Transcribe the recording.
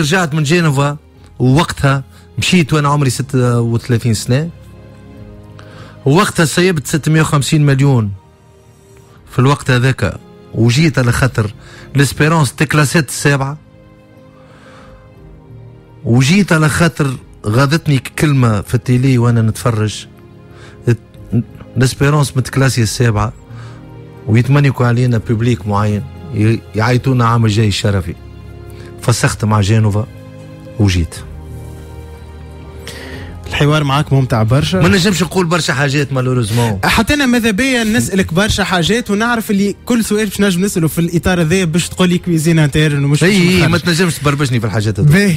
رجعت من جنوفا ووقتها مشيت وأنا عمري 36 سنة. ووقتها سيبت 650 مليون في الوقت هذاك. وجيت على خاطر L'Espérance تكلاسات السابعة. وجيت على خاطر غاضتني كلمة في ال télé وأنا نتفرج. L'Espérance متكلاسي السابعة. ويتمنيكوا علينا public معين يعيطونا عام الجاي الشرفي. فسخت مع جينوفا وجيت. الحوار معك ممتع برشا. ما نجمش نقول برشا حاجات malheureusement حتى أنا ماذابيا نسألك برشا حاجات ونعرف اللي كل سؤال باش نجم نسأله في الإطار هذا باش تقول لي cuisine interne ومش اي ما تنجمش تبربشني في الحاجات هذو